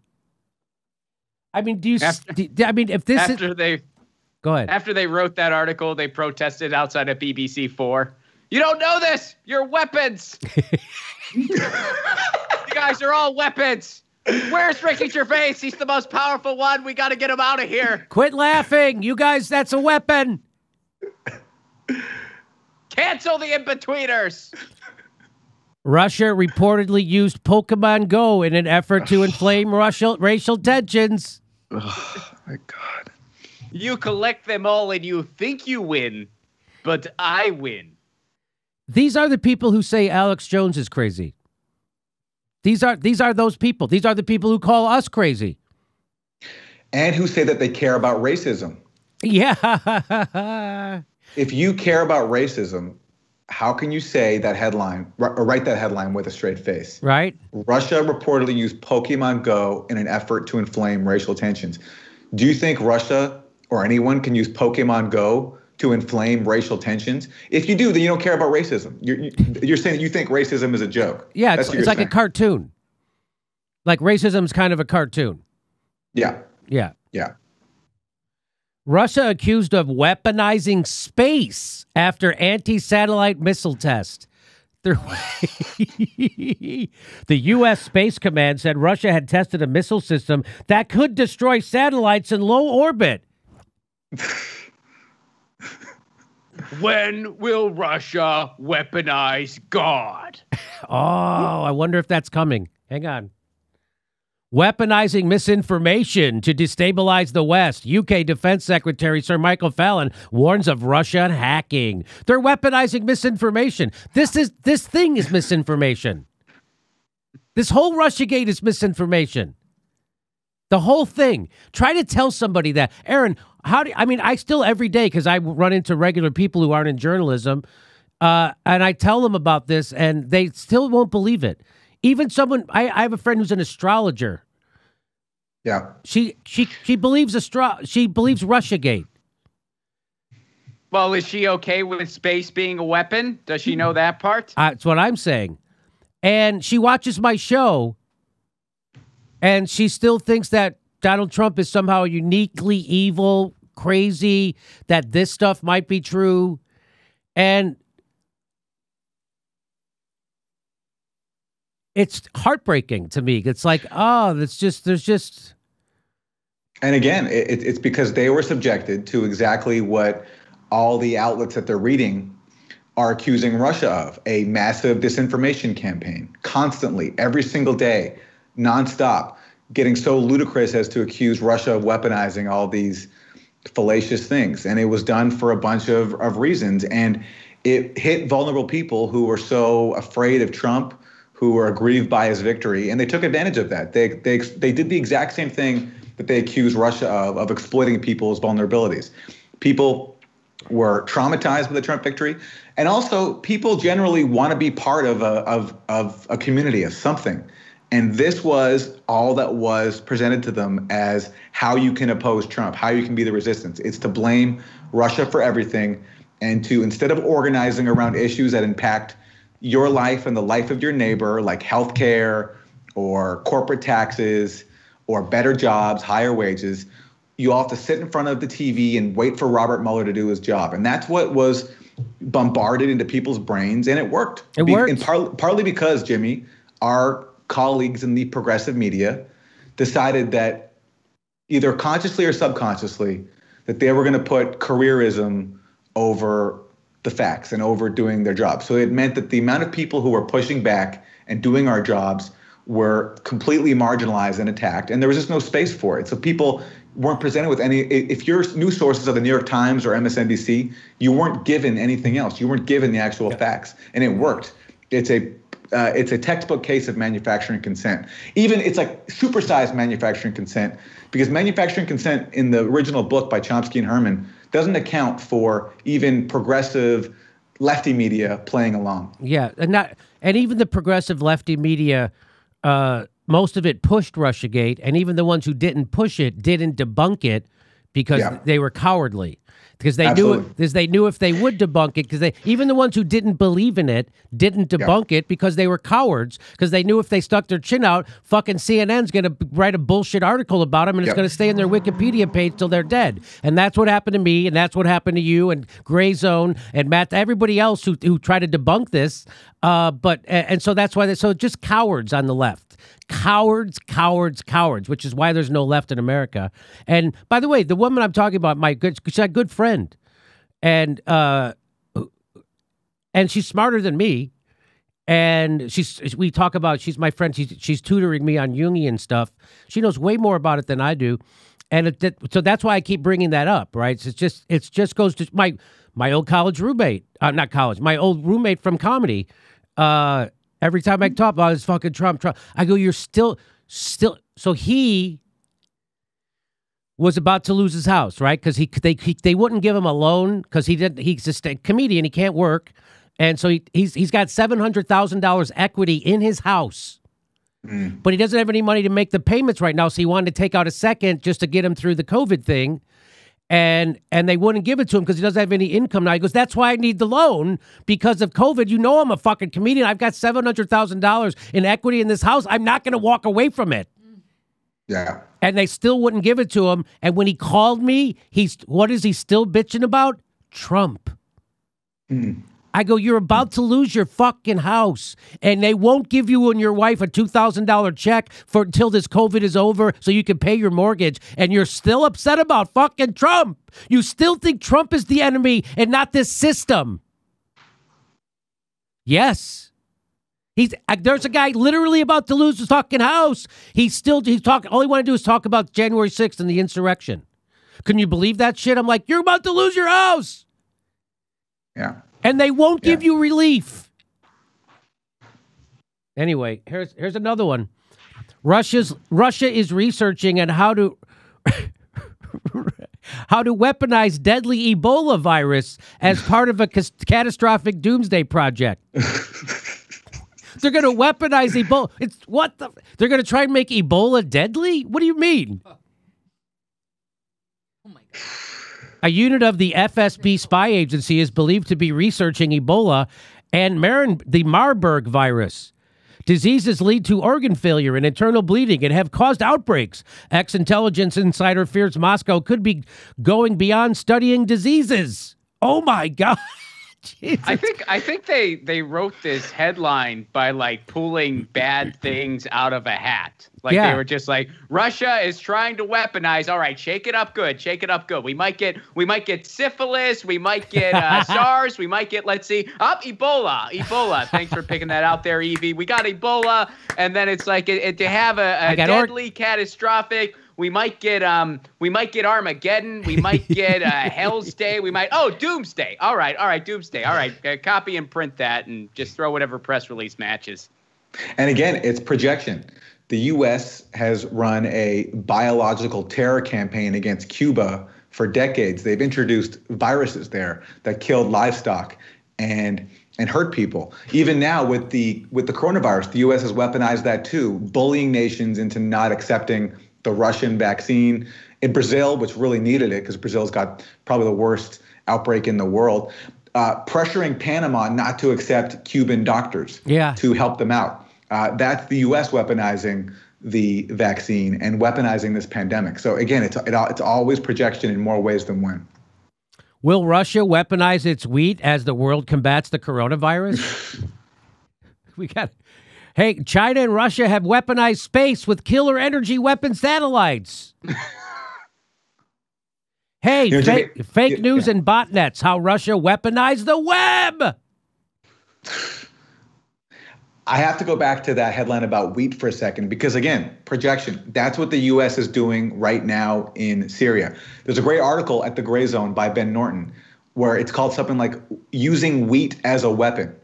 I mean, do you? After- do- I mean, if this is, After they go ahead. after they wrote that article, they protested outside of BBC Four. You don't know this. You're weapons. you guys are all weapons. Where's Ricky Gervais? He's the most powerful one. We got to get him out of here. Quit laughing, you guys. That's a weapon. Cancel the in-betweeners. Russia reportedly used Pokemon Go in an effort to inflame racial racial tensions. Oh my god! You collect them all and you think you win, but I win. These are the people who say Alex Jones is crazy. These are these are those people. These are the people who call us crazy. And who say that they care about racism? Yeah. If you care about racism, how can you say that headline or write that headline with a straight face? right? Russia reportedly used Pokemon Go in an effort to inflame racial tensions. Do you think Russia or anyone can use Pokemon Go to inflame racial tensions? If you do, then you don't care about racism. You're, you- you're saying that you think racism is a joke. Yeah, That's it's, it's like a cartoon. Like racism's kind of a cartoon. Yeah, Yeah. yeah. Russia accused of weaponizing space after anti-satellite missile test. The U.S. Space Command said Russia had tested a missile system that could destroy satellites in low orbit. When will Russia weaponize God? Oh, I wonder if that's coming. Hang on. Weaponizing misinformation to destabilize the West. UK Defense Secretary Sir Michael Fallon warns of Russian hacking. They're weaponizing misinformation. This is this thing is misinformation. This whole Russiagate is misinformation. The whole thing. Try to tell somebody that, Aaron. How do I mean? I still every day because I run into regular people who aren't in journalism, uh, and I tell them about this, and they still won't believe it. Even someone, I, I have a friend who's an astrologer. Yeah. She she she believes a straw. She believes RussiaGate. Well, is she okay with space being a weapon? Does she know that part? Uh, That's what I'm saying. And she watches my show, and she still thinks that Donald Trump is somehow uniquely evil, crazy. That this stuff might be true, and it's heartbreaking to me. It's like, oh, it's just there's just And again, it, it's because they were subjected to exactly what all the outlets that they're reading are accusing Russia of a massive disinformation campaign, constantly, every single day, nonstop, getting so ludicrous as to accuse Russia of weaponizing all these fallacious things. And it was done for a bunch of, of reasons. And it hit vulnerable people who were so afraid of Trump, who were aggrieved by his victory, and they took advantage of that. They, they, they did the exact same thing that they accused Russia of, of exploiting people's vulnerabilities. People were traumatized by the Trump victory, and also people generally want to be part of a of of a community of something. And this was all that was presented to them as how you can oppose Trump, how you can be the resistance. It's to blame Russia for everything, and to instead of organizing around issues that impact your life and the life of your neighbor, like healthcare or corporate taxes or better jobs, higher wages, you all have to sit in front of the TV and wait for Robert Mueller to do his job. And that's what was bombarded into people's brains, and it worked. It worked. And par- partly because, Jimmy, our colleagues in the progressive media decided that either consciously or subconsciously that they were going to put careerism over the facts and overdoing their job. So it meant that the amount of people who were pushing back and doing our jobs were completely marginalized and attacked, and there was just no space for it. So people weren't presented with any. If your news sources are the New York Times or MSNBC, you weren't given anything else. You weren't given the actual facts, and it worked. It's a uh, it's a textbook case of manufacturing consent. Even it's like supersized manufacturing consent because manufacturing consent in the original book by Chomsky and Herman doesn't account for even progressive lefty media playing along. Yeah, and not and even the progressive lefty media, uh, most of it pushed RussiaGate, and even the ones who didn't push it didn't debunk it because Yeah. they were cowardly. Because they knew Absolutely. it, because they knew if they would debunk it, because they even the ones who didn't believe in it didn't debunk it because they were cowards. Because they knew if they stuck their chin out, fucking CNN's going to write a bullshit article about them, and it's going to stay in their Wikipedia page till they're dead. And that's what happened to me, and that's what happened to you, and Gray Zone, and Matt, everybody else who who tried to debunk this. Uh, but and and so that's why they so just cowards on the left. Cowards, cowards, cowards, which is why there's no left in America. And by the way, the woman I'm talking about, my good, she's a good friend, and uh, and she's smarter than me. And she's we talk about she's my friend. She's she's tutoring me on Jungian stuff. She knows way more about it than I do, and it, that, so that's why I keep bringing that up. Right? It's just it's just goes to my my old college roommate, uh, not college, my old roommate from comedy. Uh, every time I talk about this fucking Trump, Trump, I go, you're still still. So he was about to lose his house, right? Because he they he, they wouldn't give him a loan because he did. He's just a comedian. He can't work, and so he, he's he's got seven hundred thousand dollars equity in his house, mm. but he doesn't have any money to make the payments right now. So he wanted to take out a second just to get him through the COVID thing, and and they wouldn't give it to him because he doesn't have any income now. He goes, "That's why I need the loan because of COVID. You know, I'm a fucking comedian. I've got seven hundred thousand dollars in equity in this house. I'm not going to walk away from it." Yeah. and they still wouldn't give it to him. And when he called me, he's what is he still bitching about? Trump. Hmm. I go, you're about to lose your fucking house, and they won't give you and your wife a two thousand dollar check for until this COVID is over, so you can pay your mortgage. And you're still upset about fucking Trump. You still think Trump is the enemy and not this system. Yes. He's uh, there's a guy literally about to lose his fucking house. He's still he's talking. All he want to do is talk about January 6th and the insurrection. Can you believe that shit? I'm like, you're about to lose your house, Yeah. and they won't give you relief. Anyway, here's here's another one. Russia's Russia is researching on how to how to weaponize deadly Ebola virus as part of a catastrophic doomsday project. They're going to weaponize Ebola. It's what the? They're going to try and make Ebola deadly? What do you mean? Oh my god. A unit of the FSB spy agency is believed to be researching Ebola and Marin, the Marburg virus. Diseases lead to organ failure and internal bleeding and have caused outbreaks. Ex intelligence insider fears Moscow could be going beyond studying diseases. Oh my God. Jesus. I think I think they they wrote this headline by like pulling bad things out of a hat. Like Yeah. they were just like Russia is trying to weaponize. All right, shake it up good. Shake it up good. We might get we might get syphilis, we might get uh, SARS, we might get let's see, up Ebola. Ebola. Thanks for picking that out there, Evie. We got Ebola and then it's like it, it- to have a or- deadly catastrophic we might get um we might get Armageddon. We might get uh, Hell's Day. We might oh Doomsday. All right, all right, Doomsday. All right, uh, copy and print that and just throw whatever press release matches. And again, it's projection. The U.S. has run a biological terror campaign against Cuba for decades. They've introduced viruses there that killed livestock and and hurt people. Even now with the with the coronavirus, the U.S. has weaponized that too, bullying nations into not accepting the Russian vaccine. In Brazil, which really needed it because Brazil's got probably the worst outbreak in the world, uh, pressuring Panama not to accept Cuban doctors Yeah. to help them out. Uh, that's the U.S. weaponizing the vaccine and weaponizing this pandemic. So again, it's it, it's always projection in more ways than one. Will Russia weaponize its wheat as the world combats the coronavirus? we got. Hey, China and Russia have weaponized space with killer energy weapon satellites. hey, You know, Jimmy- fake, fake yeah, news yeah. and botnets. How Russia weaponized the web. I have to go back to that headline about wheat for a second because again, projection. That's what the U.S. is doing right now in Syria. There's a great article at the Gray Zone by Ben Norton where it's called something like "Using Wheat as a Weapon,"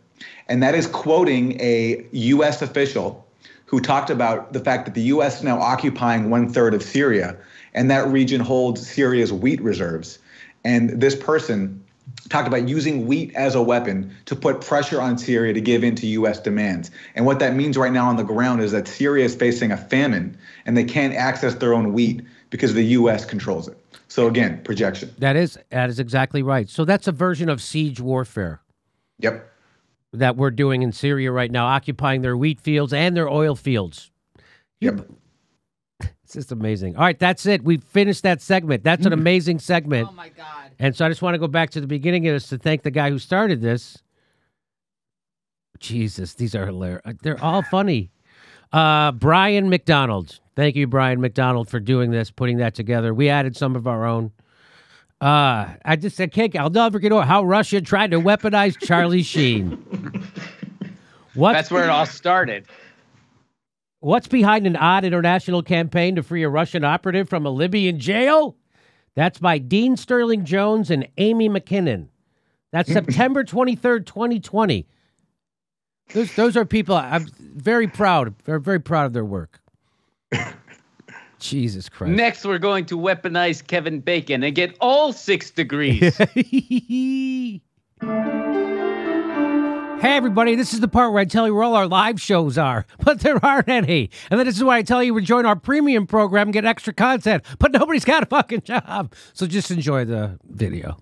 and that is quoting a U.S. official who talked about the fact that the U.S. is now occupying one third of Syria, and that region holds Syria's wheat reserves. And this person talked about using wheat as a weapon to put pressure on Syria to give in to U.S. demands. And what that means right now on the ground is that Syria is facing a famine and they can't access their own wheat because the U.S. controls it. So again, projection. That is that is exactly right. So that's a version of siege warfare Yep. That we're doing in Syria right now, occupying their wheat fields and their oil fields. Yep. It's just amazing. All right, that's it. We finished that segment. That's an amazing segment. Oh my god. And so I just want to go back to the beginning of this to thank the guy who started this. Jesus, these are hilarious. They're all funny. Uh, Bryan MacDonald. Thank you, Bryan MacDonald, for doing this, putting that together. We added some of our own. Uh, I just said, can't. I'll never get over how Russia tried to weaponize Charlie Sheen. What? That's where it all started. What's behind an odd international campaign to free a Russian operative from a Libyan jail? That's by Dean Sterling Jones and Amy Mackinnon. That's September 23rd, 2020. Those, those are people I'm very proud. They're very proud of their work. Jesus Christ. Next, we're going to weaponize Kevin Bacon and get all six degrees. hey, everybody, this is the part where I tell you where all our live shows are, but there aren't any. And then this is why I tell you to join our premium program and get extra content, but nobody's got a fucking job. So just enjoy the video.